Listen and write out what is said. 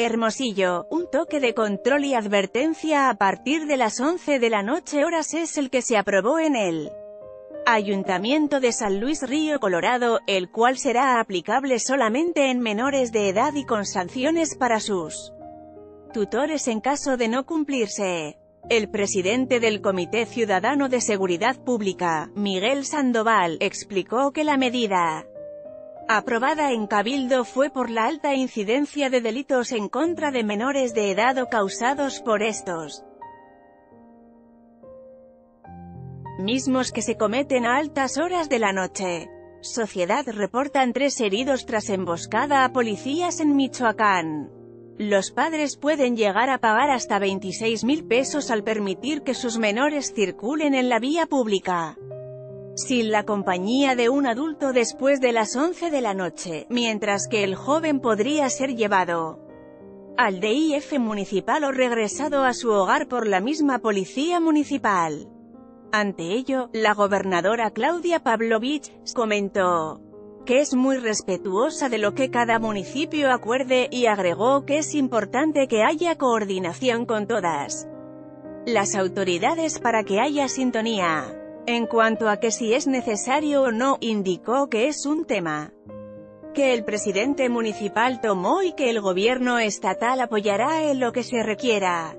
Hermosillo, un toque de control y advertencia a partir de las 11 de la noche horas es el que se aprobó en el Ayuntamiento de San Luis Río Colorado, el cual será aplicable solamente en menores de edad y con sanciones para sus tutores en caso de no cumplirse. El presidente del Comité Ciudadano de Seguridad Pública, Miguel Sandoval, explicó que la medida aprobada en Cabildo fue por la alta incidencia de delitos en contra de menores de edad o causados por estos mismos que se cometen a altas horas de la noche. Sociedad reportan tres heridos tras emboscada a policías en Michoacán. Los padres pueden llegar a pagar hasta 26 mil pesos al permitir que sus menores circulen en la vía pública sin la compañía de un adulto después de las 11 de la noche, mientras que el joven podría ser llevado al DIF municipal o regresado a su hogar por la misma policía municipal. Ante ello, la gobernadora Claudia Pavlovich comentó que es muy respetuosa de lo que cada municipio acuerde, y agregó que es importante que haya coordinación con todas las autoridades para que haya sintonía. En cuanto a que si es necesario o no, indicó que es un tema que el presidente municipal tomó y que el gobierno estatal apoyará en lo que se requiera.